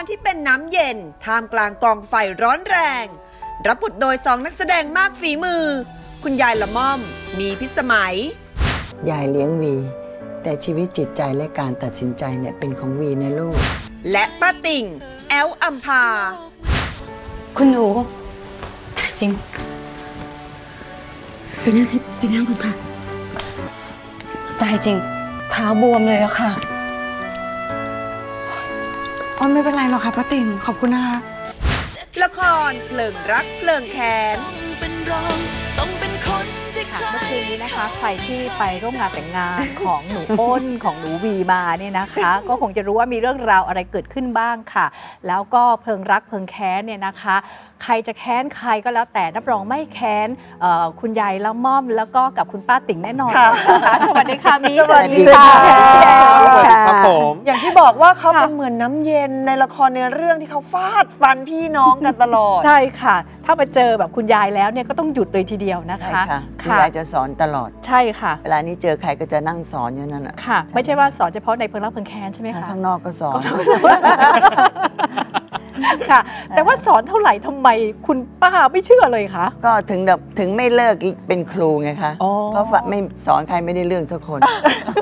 รที่เป็นน้ำเย็น ท่ามกลางกองไฟร้อนแรง รับบทโดยสองนักแสดงมากฝีมือ คุณยายละม่อม มีพิสมัย ยายเลี้ยงวี แต่ชีวิตจิตใจและการตัดสินใจเนี่ยเป็นของวีนะลูก และป้าติ่ง แอลอัมพา คุณหนูแต่จริงไปนั่งที่ไปนั่งก่อนค่ะตายจริงเท้าบวมเลยอะค่ะ อ๋อไม่เป็นไรหรอกค่ะป้าติ๋มขอบคุณนะคะ ละครเพลิงรักเพลิงแค้น เมื่อคืนนี้นะคะ ใครที่ไปร่วมงานแต่งงานของหนูอ้นของหนูวีมาเนี่ยนะคะ ก็คงจะรู้ว่ามีเรื่องราวอะไรเกิดขึ้นบ้างค่ะ แล้วก็เพลิงรักเพลิงแค้นเนี่ยนะคะ ใครจะแค้นใครก็แล้วแต่รับรองไม่แค้นเอ่อคุณยายละม่อมแล้วก็กับคุณป้าติ๋งแน่นอนค่ะนะคะสวัสดีค่ะมีสวัสดีค่ะสวัสดีครับผมอย่างที่บอกว่าเขาเป็นเหมือนน้ำเย็นในละครในเรื่องที่เขาฟาดฟันพี่น้องกันตลอดใช่ค่ะ ถ้ามาเจอแบบคุณยายแล้วเนี่ยก็ต้องหยุดเลยทีเดียวนะใช่คะ ค่ะคุณยายจะสอนตลอด ใช่ค่ะ เวลานี้เจอใครก็จะนั่งสอนอยู่นั่นอะค่ะ ไม่ใช่ว่าสอนเฉพาะในเพลิงรักเพลิงแค้นใช่ไหมคะ ข้างนอกก็สอน ค่ะ แต่ว่าสอนเท่าไหร่ทำไมคุณป้าไม่เชื่อเลยคะ ก็ถึงแบบถึงไม่เลิกเป็นครูไงคะอ๋อ เพราะว่าไม่สอนใครไม่ได้เรื่องสักคน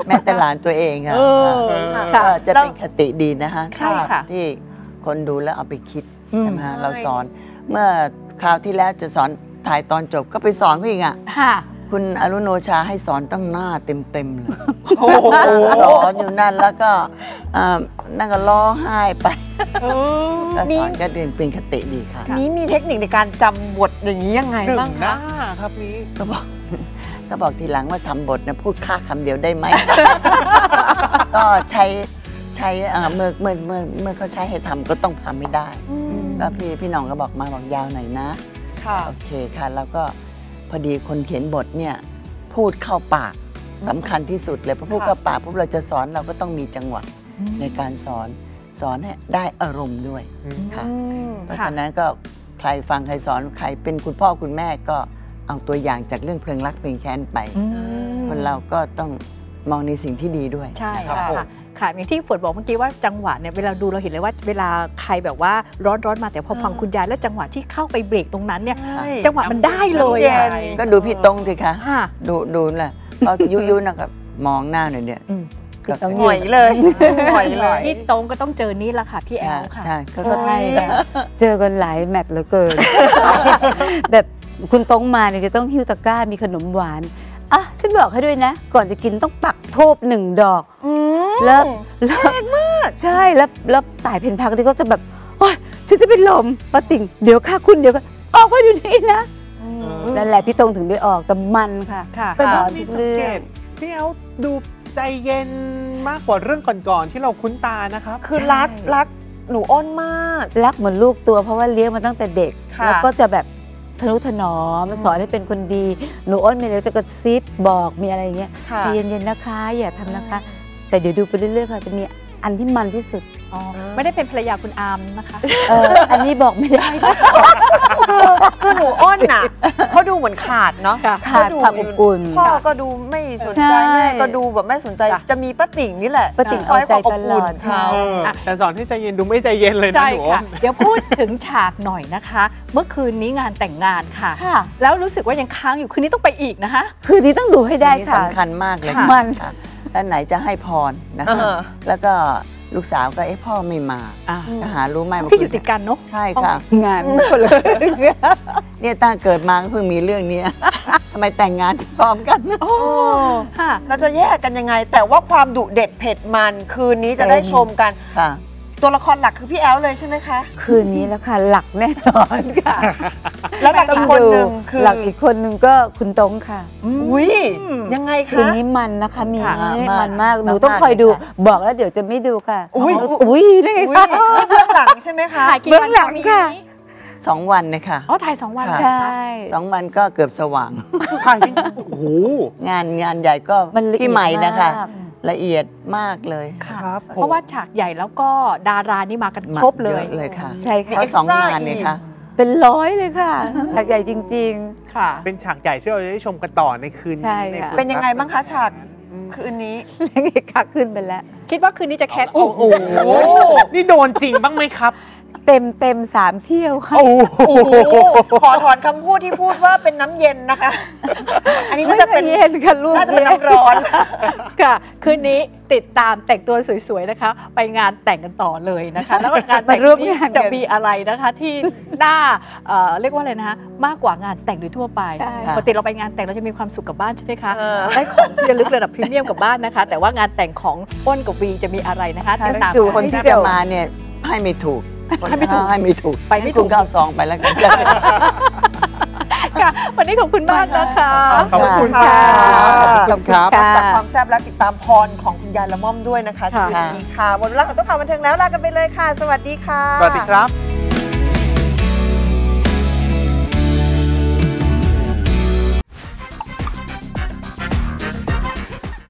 แม้แต่หลานตัวเองอะเออค่ะค่ะก็จะเป็นคติดีนะคะใช่ค่ะที่คนดูแล้วเอาไปคิดอืม ใช่ไหมฮะเราสอนเมื่อ คราวที่แล้วจะสอนถ่ายตอนจบก็ไปสอนเขาอีกอะค่ะ คุณอรุโนชาให้สอนตั้งหน้าเต็มๆเลยสอนอยู่นั่นแล้วก็อ่านั่นก็ร้องไห้ไปก็สอนก็เรียนเป็นคติดีค่ะนี้มีเทคนิคในการจำบทอย่างนี้ยังไงหนึ่บ้างงหคะน้าครับนี้ก็บอกก็บอกทีหลังว่าทำบทนะพูดค่าคำเดียวได้ไหม ก็ใช้ใช้เอ่อเมื่อเมื่อเมื่อเมื่อเขาใช้ให้ทำก็ต้องทำไม่ได้ ก็พี่พี่หน้องก็บอกมาบอกยาวหน่อยนะค่ะโอเคค่ะ แล้วก็พอดีคนเขียนบทเนี่ยพูดเข้าปากสำคัญที่สุดเลยพอพูดค่ะเข้าปากปุ๊บเราจะสอนเราก็ต้องมีจังหวะในการสอนสอนให้ได้อารมณ์ด้วยค่ะเพราะฉะนั้นก็ใครฟังใครสอนใครเป็นคุณพ่อคุณแม่ก็เอาตัวอย่างจากเรื่องเพลิงรักเพลิงแค้นไป คนเราก็ต้องมองในสิ่งที่ดีด้วยใช่ครับค่ะผม ค่ะค่ะอย่างที่ฝนบอกเมื่อกี้ว่าจังหวะเนี่ยเวลาดูเราเห็นเลยว่าเวลาใครแบบว่าร้อนร้อนๆมาแต่พอฟังคุณยายแล้วจังหวะที่เข้าไปเบรกตรงนั้นเนี่ยจังหวะมันได้เลยอะเย็นก็ดูพี่ตรงสิคะค่ะดูดูแหละพอยุยุนะก็มองหน้าหน่อยเนี่ยอืมก็ต้องหงอยเลยหงอยเลยพี่ตรงก็ต้องเจอนี่ละค่ะพี่แอลค่ะใช่เขาก็ใช่ค่ะเจอกันหลายแมตช์เหลือเกินแบบคุณต้องมาเนี่ยจะต้องหิ้วตะกร้ามีขนมหวานอะฉันบอกให้ด้วยนะ ก่อนจะกินต้องปักทูบหนึ่งดอก แล้วแล้วใช่แล้วแล้วตายเพนพักที่เขาจะแบบโอ๊ยฉันจะเป็นลมป้าติ่งเดี๋ยวค่ะคุณเดี๋ยวค่ะออกมาอยู่นี่นะนั่นแหละพี่ตรงถึงได้ออกแต่มันค่ะค่ะแต่สว่าอนมีทุกสังเรื่เกองตพี่แอลดูใจเย็นมากกว่าเรื่องก่อนๆที่เราคุ้นตานะครับ คือรักรักหนูอ้นมาก รักเหมือนลูกตัวเพราะว่าเลี้ยงมาตั้งแต่เด็กค่ะแล้วก็จะแบบทนุถนอมสอนให้เป็นคนดี หนูอ้นมีอะไรจะกระซิบบอกมีอะไรอย่างเงี้ยค่ะใจเย็นๆนะคะอย่าทำนะคะ แต่เดี๋ยวดูไปเรื่อยๆค่ะจะมีอันที่มันที่สุด อ๋อ ไม่ได้เป็นภรรยาคุณอามนะคะ เอออันนี้บอกไม่ได้ คือคือหนูอ้นน่ะเขาดูเหมือนขาดเนาะค่ะขาดความอบอุ่นพ่อก็ดูไม่สนใจใช่แม่ก็ดูแบบไม่สนใจจ้ะ จะมีป้าติ่งนี่แหละป้าติ๋งคอยเอาใจความอบอุ่นตลอดเขา เออแต่สอนให้ใจเย็นดูไม่ใจเย็นเลยนะใช่หนูค่ะเดี๋ยวพูดถึงฉากหน่อยนะคะ เมื่อคืนนี้งานแต่งงานค่ะ ค่ะ แล้วรู้สึกว่ายังค้างอยู่คืนนี้ต้องไปอีกนะคะ คืนนี้ต้องดูให้ได้อันนี้ค่ะ สำคัญมากเลยค่ะมัน ค่ะ แล้วไหนจะให้พรนะคะเออแล้วก็ลูกสาวก็เอ๊ะพ่อไม่มาอ่าก็หารู้ไหมว่าที่อยู่ติดกันเนาะใช่ค่ะ งานคนเลยเนี่ยตั้งเกิดมาก็เพิ่งมีเรื่องเนี้ยทำไมแต่งงานพร้อมกันค่ะเราจะแยกกันยังไง แต่ว่าความดุเด็ดเผ็ดมันคืนนี้จะได้ชมกันค่ะ ตัวละครหลักคือพี่แอลเลยใช่ไหมคะ คืนนี้แล้วค่ะ หลักแน่นอนค่ะ แล้วหลักอีกคนหนึ่งคือหลักอีกคนหนึ่งก็คุณตรงค่ะอุ้ยยังไงคืนคะนี้มันนะคะมีค่ะมากมันมากหนูมากต้องคอยดูเลยค่ะบอกแล้วเดี๋ยวจะไม่ดูค่ะ อุ๊ยอุ้ยนี่ไงอุ้ยคะนี่เบื้องหลังใช่ไหมคะถ่ายกี่เบื้วัอนงหลังมีค่ะสองวันนะคะอ๋อถ่ายสองวันค่ะใช่สองวันก็เกือบสว่างถ่ายจริงโอ้โหงานงานใหญ่ก็มันละเอียดพี่ใหม่นะคะมาก ละเอียดมากเลยครับผมเพราะว่าฉากใหญ่แล้วก็ดารานี่มากันครบเลยอะเลยค่ะใช่ค่ะเพราะสองงานเนี่ยค่ะเป็นร้อยเลยค่ะ ฉากใหญ่จริงค่ะ เป็นฉากใหญ่ที่เราจะได้ชมกันต่อในคืนใช่นี้ค่ะใเป็นยังไงบ้างคะฉากอืมคืนนี้เลี้ยงอีกค่ะขึ้นไปแล้ว คิดว่าคืนนี้จะแคทโอ้โหนี่โดนจริงบ้างไหมครับ เต็มเต็มสามเที่ยวค่ะ โอ้โหโอ้โหขอถอนคำพูดที่พูดว่าเป็นน้ำเย็นนะคะ อันนี้ไม่น่าจะเป็เป็นนเย็นค่ะลูกน่าจะเป็นเย็นน้ำร้อน ค่ะ คืนนี้ติดตามแต่งตัวสวยๆนะคะ ไปงานแต่งกันต่อเลยนะคะ แล้วก็งานแต่งมาร่วมนี้งานกันจะมีอะไรนะคะ ที่น่าเอ่อเรียกว่าอะไรนะคะมากกว่างานแต่งโดยทั่วไปใช่ ปกติเราไปงานแต่งเราจะมีความสุขกลับบ้านใช่ไหมคะเออ ได้ของที่ระลึกระดับพรีเมียมกลับบ้านนะคะ แต่ว่างานแต่งของอ้นกับวีจะมีอะไรนะคะถ้าติดตามดูกัคนให้ที่เจจะอมาเนี่ยให้ไม่ถูก ให้ไม่ถูกให้ไม่ถูกไปไม่งั้นถูคุกณก็เอาซองไปแล้วกันค่ะวันนี้ขอบคุณมากนะคะขอบคุณค่ะขอบคุณครับค่ะจากความแซ่บและติดตามพรของคุณยายละม่อมด้วยนะคะค่ะคืนนี้ค่ะหมดเวลาของต้องข่าวบันเทิงแล้วลากันไปเลยค่ะ สวัสดีค่ะ สวัสดีครับ